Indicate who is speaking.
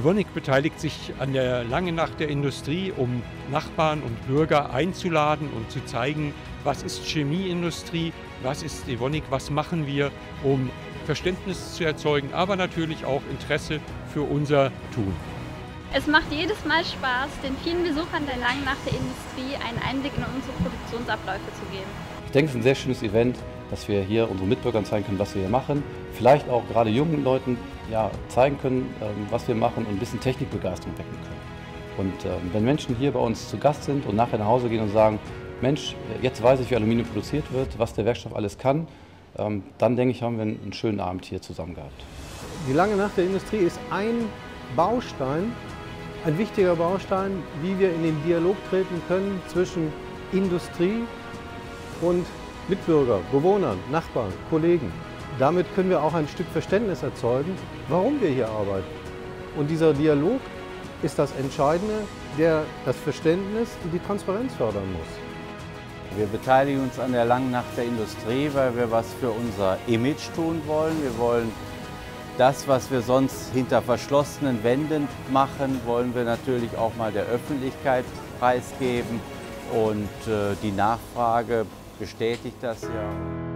Speaker 1: Evonik beteiligt sich an der langen Nacht der Industrie, um Nachbarn und Bürger einzuladen und zu zeigen, was ist Chemieindustrie, was ist Evonik, was machen wir, um Verständnis zu erzeugen, aber natürlich auch Interesse für unser Tun.
Speaker 2: Es macht jedes Mal Spaß, den vielen Besuchern der langen Nacht der Industrie einen Einblick in unsere Produktionsabläufe zu geben.
Speaker 3: Ich denke, es ist ein sehr schönes Event, dass wir hier unseren Mitbürgern zeigen können, was wir hier machen. Vielleicht auch gerade jungen Leuten ja, zeigen können, ähm, was wir machen und ein bisschen Technikbegeisterung wecken können. Und ähm, wenn Menschen hier bei uns zu Gast sind und nachher nach Hause gehen und sagen, Mensch, jetzt weiß ich, wie Aluminium produziert wird, was der Werkstoff alles kann, ähm, dann denke ich, haben wir einen schönen Abend hier zusammen gehabt.
Speaker 4: Die lange Nacht der Industrie ist ein Baustein, ein wichtiger Baustein, wie wir in den Dialog treten können zwischen Industrie und Mitbürger, Bewohnern, Nachbarn, Kollegen. Damit können wir auch ein Stück Verständnis erzeugen, warum wir hier arbeiten. Und dieser Dialog ist das Entscheidende, der das Verständnis und die Transparenz fördern muss.
Speaker 5: Wir beteiligen uns an der langen Nacht der Industrie, weil wir was für unser Image tun wollen. Wir wollen das, was wir sonst hinter verschlossenen Wänden machen, wollen wir natürlich auch mal der Öffentlichkeit preisgeben. Und äh, die Nachfrage bestätigt das ja.